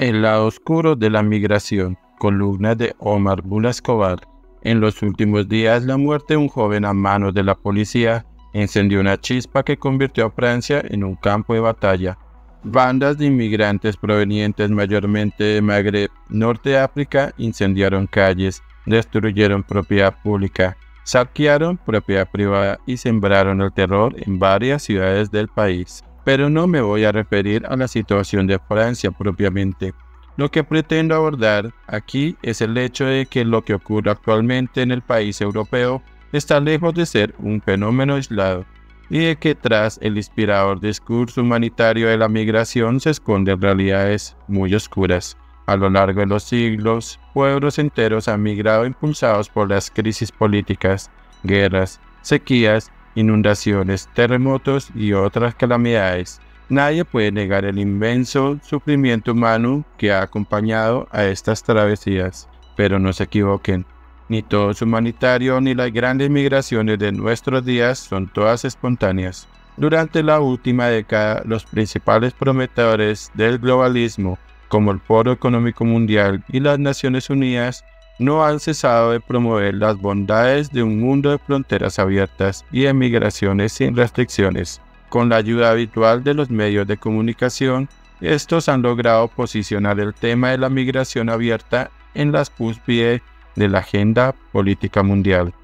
El lado oscuro de la migración, columna de Omar Bula Escobar. En los últimos días, la muerte de un joven a manos de la policía encendió una chispa que convirtió a Francia en un campo de batalla. Bandas de inmigrantes provenientes mayormente de Magreb, Norte de África, incendiaron calles, destruyeron propiedad pública, saquearon propiedad privada y sembraron el terror en varias ciudades del país pero no me voy a referir a la situación de Francia propiamente. Lo que pretendo abordar aquí es el hecho de que lo que ocurre actualmente en el país europeo está lejos de ser un fenómeno aislado y de que tras el inspirador discurso humanitario de la migración se esconden realidades muy oscuras. A lo largo de los siglos, pueblos enteros han migrado impulsados por las crisis políticas, guerras, sequías inundaciones, terremotos y otras calamidades. Nadie puede negar el inmenso sufrimiento humano que ha acompañado a estas travesías. Pero no se equivoquen, ni todo es humanitario ni las grandes migraciones de nuestros días son todas espontáneas. Durante la última década, los principales prometedores del globalismo, como el Foro Económico Mundial y las Naciones Unidas, no han cesado de promover las bondades de un mundo de fronteras abiertas y de migraciones sin restricciones. Con la ayuda habitual de los medios de comunicación, estos han logrado posicionar el tema de la migración abierta en las cúspide de la agenda política mundial.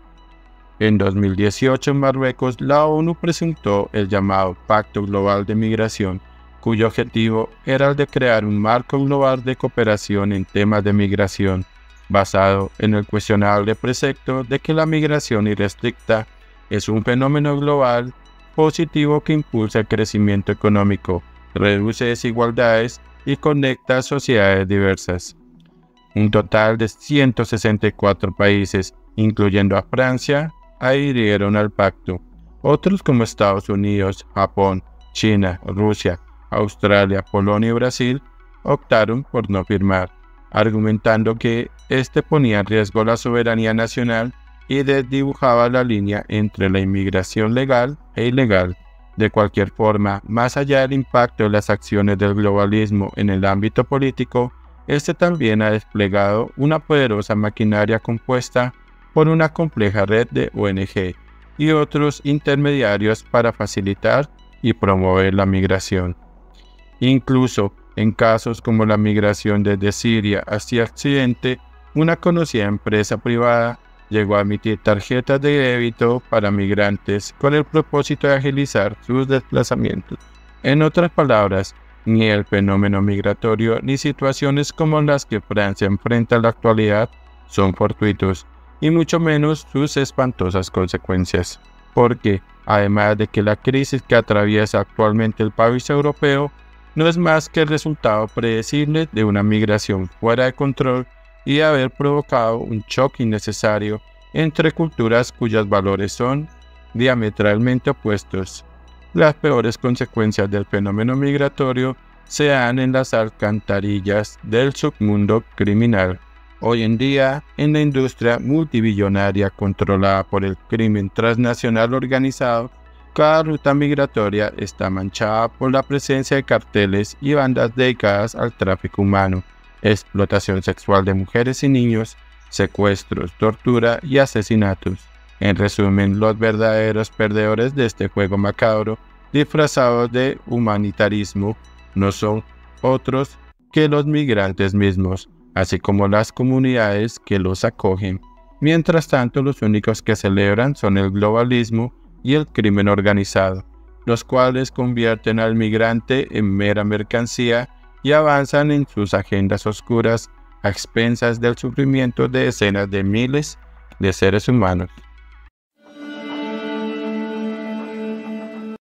En 2018 en Marruecos, la ONU presentó el llamado Pacto Global de Migración, cuyo objetivo era el de crear un marco global de cooperación en temas de migración basado en el cuestionable precepto de que la migración irrestricta es un fenómeno global positivo que impulsa el crecimiento económico, reduce desigualdades y conecta sociedades diversas. Un total de 164 países, incluyendo a Francia, adhirieron al pacto. Otros como Estados Unidos, Japón, China, Rusia, Australia, Polonia y Brasil optaron por no firmar argumentando que este ponía en riesgo la soberanía nacional y desdibujaba la línea entre la inmigración legal e ilegal. De cualquier forma, más allá del impacto de las acciones del globalismo en el ámbito político, este también ha desplegado una poderosa maquinaria compuesta por una compleja red de ONG y otros intermediarios para facilitar y promover la migración. Incluso en casos como la migración desde Siria hacia Occidente, una conocida empresa privada llegó a emitir tarjetas de débito para migrantes con el propósito de agilizar sus desplazamientos. En otras palabras, ni el fenómeno migratorio ni situaciones como las que Francia enfrenta en la actualidad son fortuitos, y mucho menos sus espantosas consecuencias. Porque, además de que la crisis que atraviesa actualmente el país europeo no es más que el resultado predecible de una migración fuera de control y haber provocado un choque innecesario entre culturas cuyos valores son diametralmente opuestos. Las peores consecuencias del fenómeno migratorio se dan en las alcantarillas del submundo criminal. Hoy en día, en la industria multibillonaria controlada por el crimen transnacional organizado, cada ruta migratoria está manchada por la presencia de carteles y bandas dedicadas al tráfico humano, explotación sexual de mujeres y niños, secuestros, tortura y asesinatos. En resumen, los verdaderos perdedores de este juego macabro, disfrazados de humanitarismo, no son otros que los migrantes mismos, así como las comunidades que los acogen. Mientras tanto, los únicos que celebran son el globalismo y el crimen organizado, los cuales convierten al migrante en mera mercancía y avanzan en sus agendas oscuras a expensas del sufrimiento de decenas de miles de seres humanos.